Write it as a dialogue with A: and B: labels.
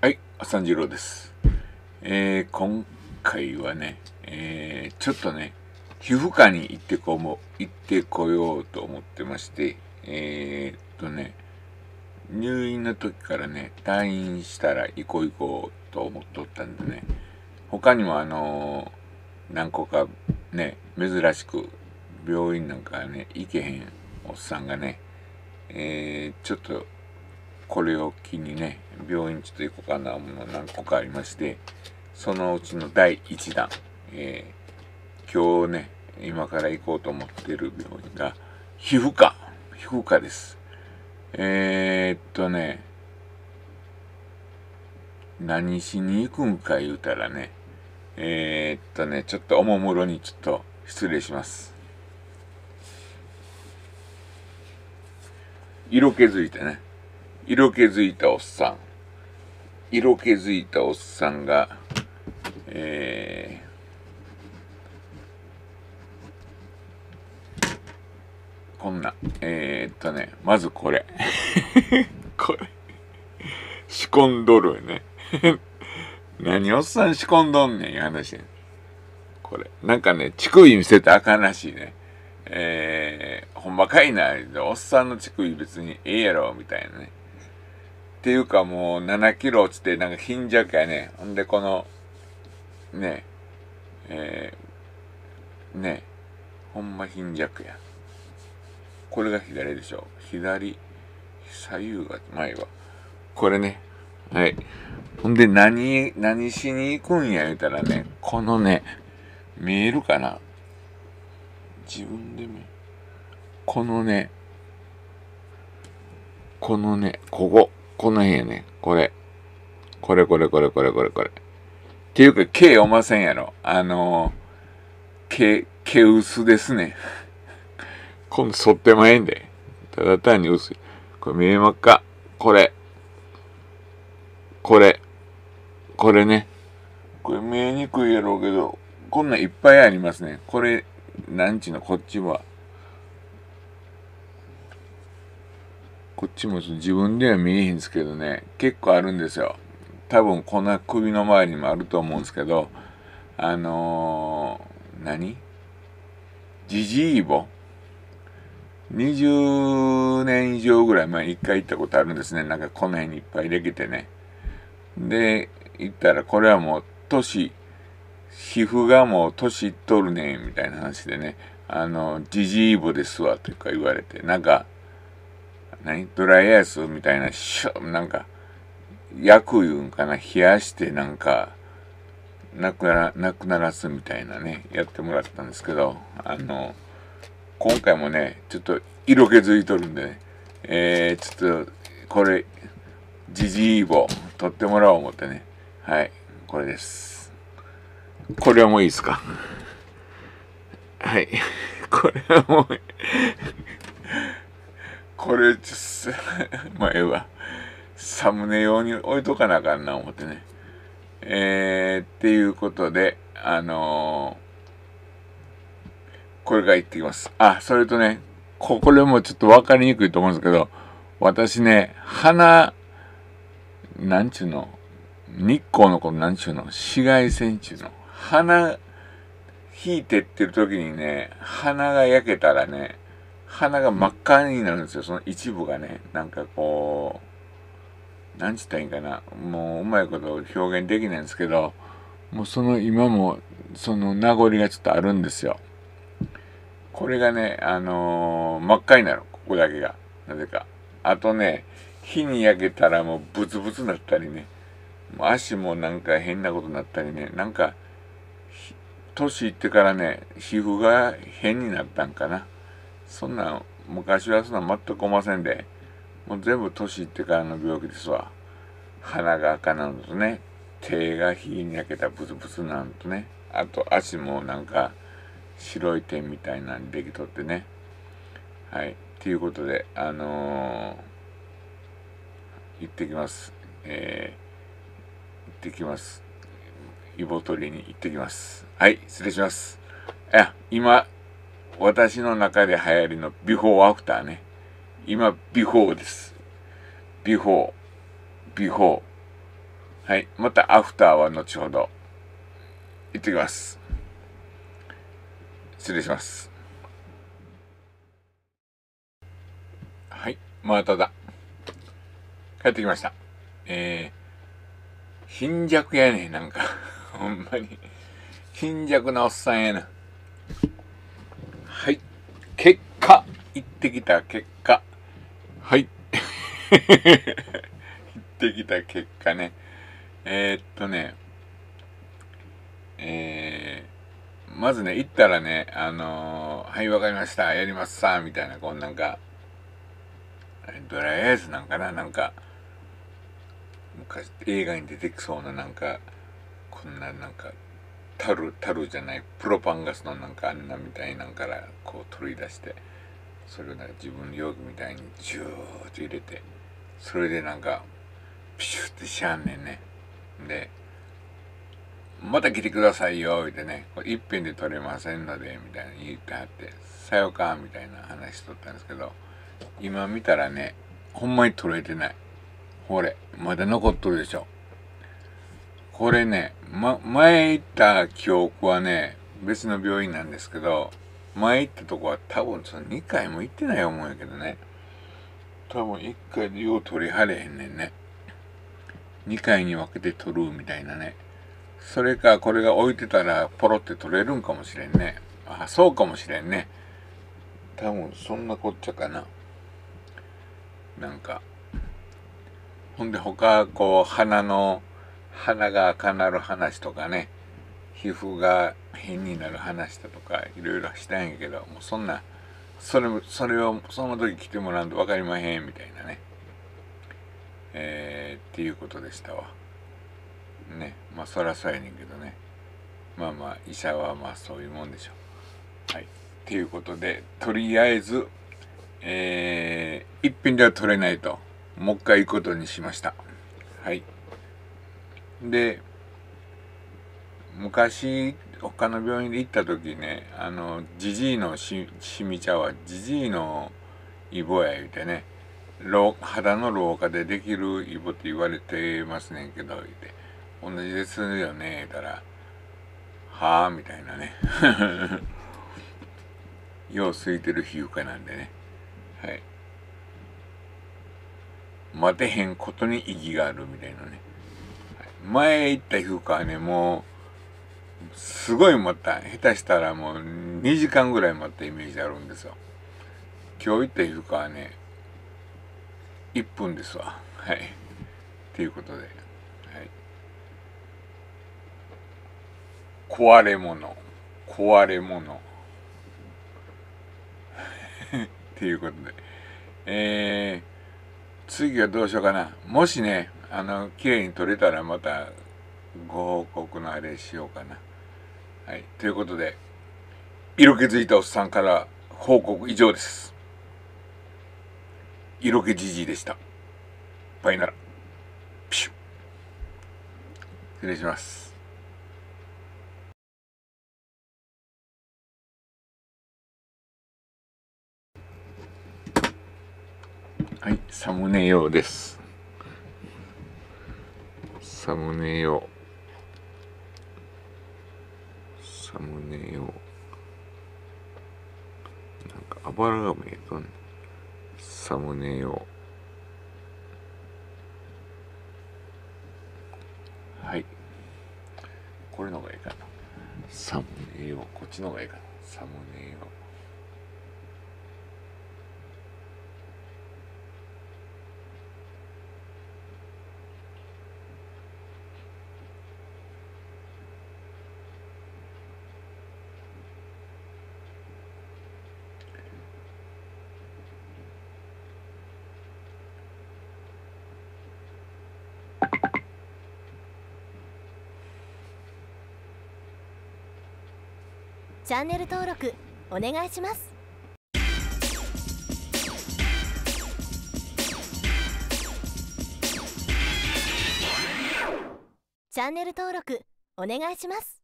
A: はい、三次郎です。えー、今回はね、えー、ちょっとね、皮膚科に行ってこも、行ってこようと思ってまして、えー、っとね、入院の時からね、退院したら行こう行こうと思っとったんでね、他にもあのー何個かね、珍しく病院なんかね、行けへんおっさんがね、えー、ちょっとこれを機にね、病院ちょっと行こうかなもの何個かありまして、そのうちの第1弾、えー今日ね、今から行こうと思ってる病院が、皮膚科、皮膚科です。えー、っとね、何しに行くんか言うたらね、えー、っとね、ちょっとおもむろにちょっと失礼します。色気づいてね。色気づいたおっさん。色気づいたおっさんが、えー、こんな、えー、っとね、まずこれ。これ。仕込んどるよね。何おっさん仕込んどんねん、いう話やこれ。なんかね、乳首見せてあかんらしいね。えー、ほんまかいな、おっさんの乳首別にええやろ、みたいなね。っていうかもう7キロ落ちてなんか貧弱やね。ほんでこの、ねえ、えー、ねえほんま貧弱や。これが左でしょ。左、左右が前は。これね。はい。ほんで何、何しに行くんや言うたらね、このね、見えるかな自分で見このね、このね、ここ、この辺やね、これ。これこれこれこれこれこれ。っていうか、毛読ませんやろ。あのー、毛、毛薄ですね。今度剃ってまえんで。ただ単に薄い。これ見えまっかこれ。これ。これね。これ見えにくいやろうけど、こんないっぱいありますね。これ、なんちゅうの、こっちは。こっちも自分では見えへんですけどね、結構あるんですよ。多分こんな首の周りにもあると思うんですけど、あのー、何？ジジーボ ?20 年以上ぐらい前一回行ったことあるんですね。なんかこの辺にいっぱいできてね。で、行ったらこれはもう年、皮膚がもう年いっとるねみたいな話でね、あの、ジジーボですわとか言われて、なんか、何？ドライアイスみたいな、しょ、なんか、焼くいうんかな、冷やしてなんか、なくなら、なくならすみたいなね、やってもらったんですけど、あの、今回もね、ちょっと色気づいとるんでね、えー、ちょっと、これ、ジジーボ、取ってもらおう思ってね、はい、これです。これはもういいですか？はい。これはもう、これ、ちょっと、まあ、ええわ。サムネ用に置いとかなあかんな思ってね。えー、っていうことで、あのー、これから言ってきます。あ、それとね、ここれもちょっと分かりにくいと思うんですけど、私ね、鼻、なんちゅうの、日光のこのなんちゅうの、紫外線ちゅうの、鼻、引いてってる時にね、鼻が焼けたらね、鼻が真っ赤になるんですよ、その一部がね。なんかこう、なんちったらいいんかな。もううまいこと表現できないんですけど、もうその今も、その名残がちょっとあるんですよ。これがね、あのー、真っ赤になる。ここだけが。なぜか。あとね、火に焼けたらもうブツブツなったりね。もう足もなんか変なことになったりね。なんか、年いってからね、皮膚が変になったんかな。そんなん、昔はそんなん全くおませんで、もう全部年いってからの病気ですわ。鼻が赤なのとね、手が火に焼けたブツブツなのとね、あと足もなんか白い点みたいなんできとってね。はい。ということで、あのー、行ってきます。えー、行ってきます。イボ取りに行ってきます。はい、失礼します。いや、今、私の中で流行りのビフォーアフターね。今、ビフォーです。ビフォー、ビフォー。はい。またアフターは後ほど。行ってきます。失礼します。はい。まただ。帰ってきました。えー、貧弱やねなんか ほんまに。貧弱なおっさんやなはい結果行ってきた結果。はい。行ってきた結果ね。えー、っとね。えー、まずね行ったらねあのー、はいわかりました。やりますさみたいなこんなんかドライアイスなんかな？なんか昔映画に出てきそうななんかこんななんかタルタルじゃないプロパンガスのなんかあんなみたいなんからこう取り出してそれをなんか自分の容器みたいにジューッと入れてそれでなんかピシュってしゃんねんね。でまた来てくださいよ言ってね。これ一品で取れませんのでみたいな言ってはってさよかみたいな話しとったんですけど今見たらねほんまに取れてない。ほれまだ残っとるでしょ。これね、ま、前行った記憶はね別の病院なんですけど前行ったとこは多分その2回も行ってない思うんやけどね。多分1回でよう取りはれへんねんね。2回に分けて取るみたいなね。それかこれが置いてたらポロって取れるんかもしれんね。あそうかもしれんね。多分そんなこっちゃかな。なんかほんで他こう鼻の鼻が赤なる話とかね。皮膚が変になる話だとかいろいろしたんやけどもうそんなそれそれをその時来てもらうと分かりまへんみたいなね。えー、っていうことでしたわ。ねまあそらそうやねんけどね。まあまあ医者はまあそういうもんでしょう。はい。っていうことでとりあえずえー、一品では取れないともう一回行くことにしました。はい。で昔他の病院で行った時ねあのじじいのししみ茶はじじいのイボや言うてね肌の老化でできるイボって言われてますねんけど言うて同じですよね言ったらはあみたいなね。よう空いてる皮膚科なんでね。はい。待てへんことに意義があるみたいなね。前行った皮膚科はねもうすごい待った下手したらもう2時間ぐらい待ったイメージあるんですよ。今日行った皮膚科はね1分ですわ。はい。っていうことで、はい、壊れ物。壊れ物。っていうことで。えー、次はどうしようかな。もしねあの綺麗に撮れたらまたご報告のあれしようかな。はい、ということで色気づいたおっさんから報告以上です。色気じじいでした。バイなら。ピシュ失礼します。はい、サムネ用です。サムネ用サムネ用なんかあばらが見えとんサムネ用はい。これのがいいかな。サムネ用こっちのがいいかな。サムネ用
B: チャンネル登録お願いします。チャンネル登録お願いします。